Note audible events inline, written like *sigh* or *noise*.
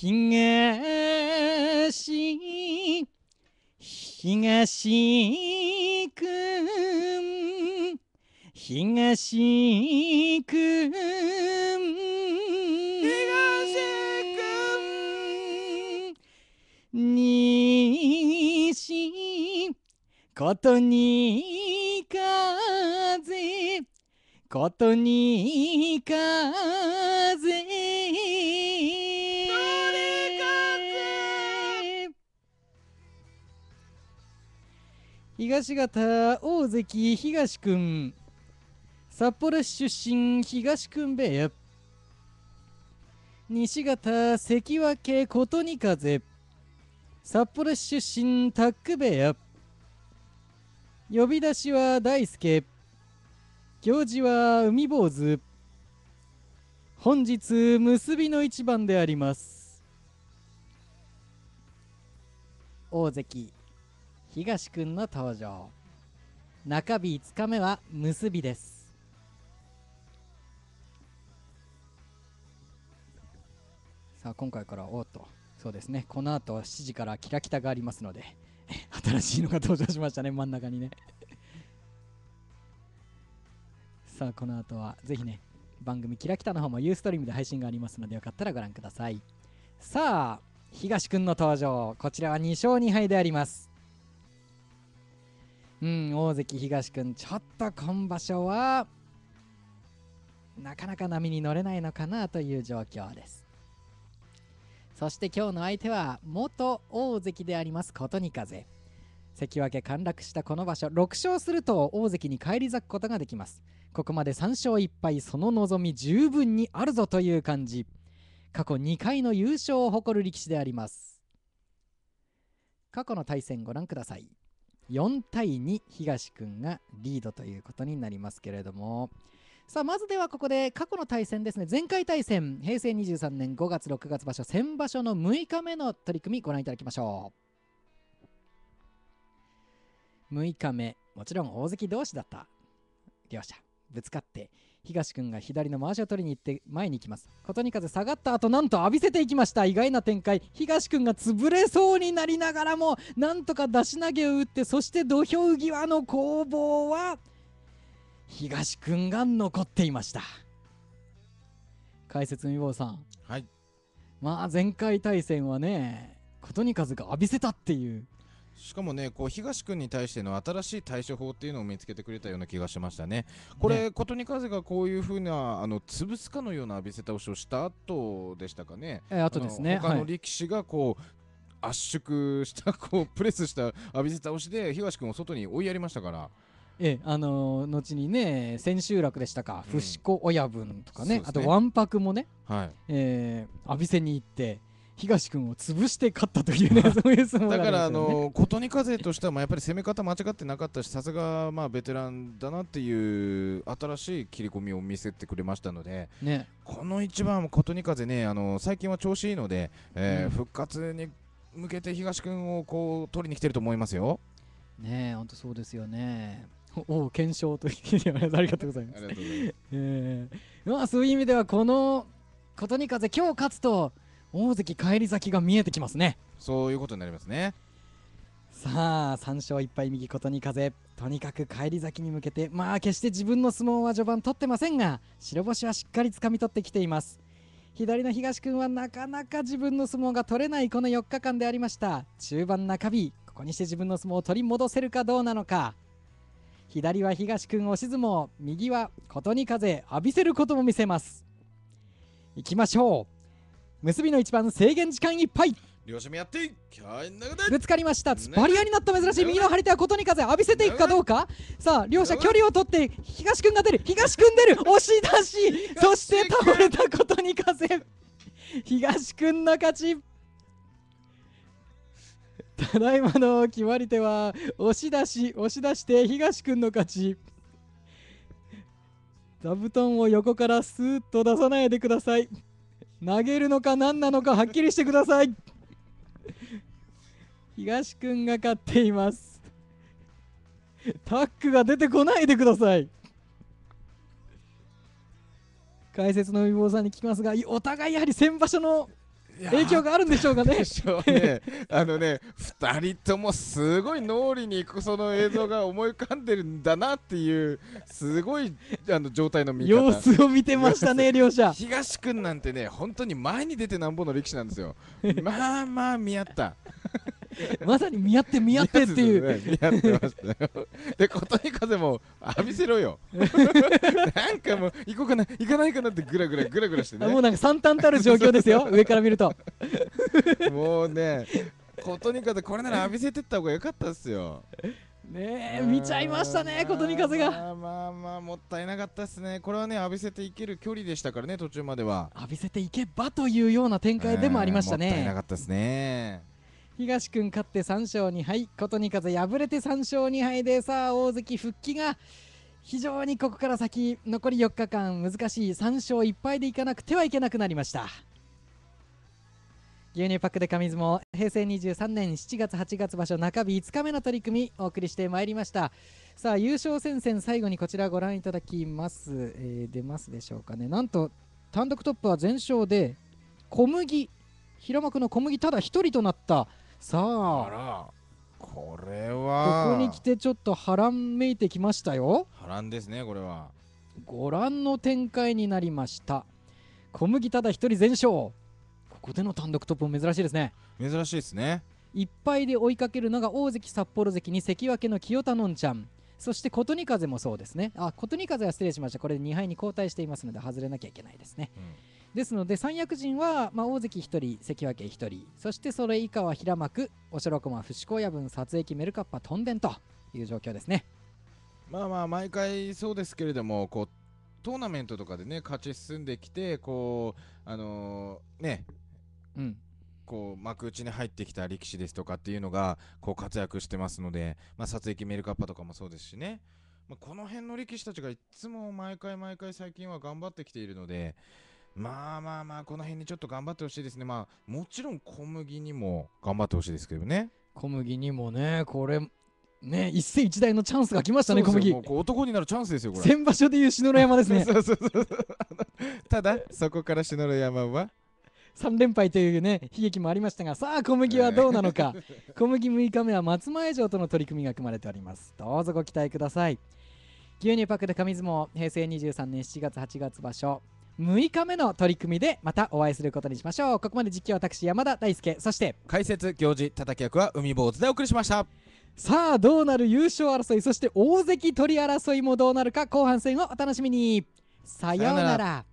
東東くん東くん東くん。西ことに風ことに風東方大関東くん。札幌市出身東くんべ西方関脇琴に風。札幌市出身タック部屋。呼び出しは大輔。行事は海坊主。本日結びの一番であります。大関。東くんの登場。中日5日目は結びです。さあ今回からおっと。そうですね。この後7時からキラキタがありますので *laughs* 新しいのが登場しましたね。真ん中にね。*laughs* さあこの後はぜひね番組キラキタの方もユーストリームで配信がありますのでよかったらご覧ください。さあ東くんの登場。こちらは2勝2敗であります。うん大関東くんちょっと今場所はなかなか波に乗れないのかなという状況です。そして今日の相手は元大関であります琴に風。関脇陥落したこの場所6勝すると大関に返り咲くことができます。ここまで3勝1敗その望み十分にあるぞという感じ。過去2回の優勝を誇る力士であります。過去の対戦ご覧ください。4対2東くんがリードということになりますけれども。さあまずではここで過去の対戦ですね。前回対戦平成23年5月6月場所先場所の6日目の取り組みご覧いただきましょう。6日目もちろん大関同士だった。両者ぶつかって東くんが左の回しを取りに行って前に行きます。琴に風下がった後なんと浴びせていきました。意外な展開。東くんが潰れそうになりながらもなんとか出し投げを打ってそして土俵際の攻防は東くんが残っていました。解説未坊さん。はい。まあ前回対戦はね琴に風が浴びせたっていうしかもねこう東君に対しての新しい対処法っていうのを見つけてくれたような気がしましたね。これ、琴に風がこういうふうなあの潰すかのような浴びせ倒しをした後でしたかね。えあとですね。他の力士がこう、圧縮した *laughs* こうプレスした浴びせ倒しで東君を外に追いやりましたから。ええあのー後にね千秋楽でしたか、うん。伏子親分とかね。ね。あとわんぱくもね、はい、えー、浴びせに行って東君を潰して勝ったというね *laughs* そういう相撲だから、あの琴に風としてはまあやっぱり攻め方間違ってなかったしさすがまあベテランだなっていう新しい切り込みを見せてくれましたのでね。この一番も琴に風ねあの最近は調子いいので、えーうん。復活に向けて東君をこう取りに来てると思いますよ。ねえほんとそうですよね。おお検証と言ってありがとうございます。ありがとうございます。*laughs* えー。まあそういう意味ではこの琴に風今日勝つと大関返り咲きが見えてきますね。そういうことになりますね。さあ3勝1敗右琴に風。とにかく返り咲きに向けてまあ決して自分の相撲は序盤取ってませんが白星はしっかり掴み取ってきています。左の東君はなかなか自分の相撲が取れないこの4日間でありました。中盤中日ここにして自分の相撲を取り戻せるかどうなのか。左は東君押し相撲右は琴に風。浴びせることも見せます。いきましょう結びの一番制限時間いっぱい。両者目やってぶつかりました。突っ張り合いになった珍しい右の張り手は琴に風浴びせていくかどうか。さあ両者距離を取って東くんが出る。東くん出る。押し出し。そして倒れた琴に風。東くんの勝ち。ただいまの決まり手は押し出し。押し出して東くんの勝ち。座布団を横からスーッと出さないでください投げるのか何なのかはっきりしてください。*laughs* 東くんが勝っています。タックが出てこないでください。解説の美坊さんに聞きますがお互いやはり先場所の影響があるんでしょうかね。ね。あのね2人ともすごい脳裏にその映像が思い浮かんでるんだなっていうすごいあの状態の見方。様子を見てましたね両者。東君なんてね本当に前に出てなんぼの力士なんですよ。まあまあ見合った *laughs* まさに見合って見合ってっていう。ね。見合ってましたよ。で琴に風も浴びせろよ。*laughs* なんかもう行こうかな行かないかなってグラグラグラグラしてね。あもうなんか惨憺たる状況ですよ。*laughs* 上から見ると。もうね琴に風これなら浴びせてった方が良かったっすよ。ねえ見ちゃいましたね琴に風が。まあまあまあもったいなかったですね。これはね浴びせていける距離でしたからね途中までは。浴びせていけばというような展開でもありましたえーもったいなねかったですね東君勝って3勝2敗琴に風敗れて3勝2敗でさあ大関復帰が非常にここから先残り4日間難しい3勝1敗でいかなくてはいけなくなりました。牛乳パックで紙相撲平成23年7月8月場所中日5日目の取り組みお送りしてまいりました。さあ優勝戦線最後にこちらご覧いただきます、えー出ますでしょうかね。なんと単独トップは全勝で小麦平幕の小麦ただ一人となったさあこれこは。こに来てちょっと波乱めいてきましたよ。波乱ですねこれは。ご覧の展開になりました。小麦ただ一人全勝。ここでの単独トップも珍しいですね。珍しいですね。1敗で追いかけるのが大関札幌関に関脇の清田のんちゃん。そして琴に風もそうですね。あ琴に風は失礼しました。これで2敗に後退していますので外れなきゃいけないですね、ですので三役陣は、まあ、大関1人関脇1人そしてそれ以下は平幕おしろこま伏高野分薩駅メルカッパトンデンという状況ですね。まあまあ毎回そうですけれどもこうトーナメントとかでね勝ち進んできてこうあのーねうん。こう幕内に入ってきた力士ですとかっていうのがこう活躍してますので、まあ、撮影メルカッパとかもそうですしね、まあ、この辺の力士たちがいつも毎回毎回最近は頑張ってきているのでまあまあまあこの辺にちょっと頑張ってほしいですね。まあもちろん小麦にも頑張ってほしいですけどね。小麦にもねこれね一世一代のチャンスが来ましたね小麦。男になるチャンスですよこれ。先場所でいう篠ノ山ですね。そうそうそう。そうただそこから篠ノ山は3連敗というね悲劇もありましたがさあ小麦はどうなのか。小麦6日目は松前城との取り組みが組まれております。どうぞご期待ください。牛乳パックで紙相撲平成23年7月8月場所6日目の取り組みでまたお会いすることにしましょう。ここまで実況は私山田大輔。そして解説行事叩き役は海坊主でお送りしました。さあどうなる優勝争い。そして大関取り争いもどうなるか。後半戦をお楽しみに。さようなら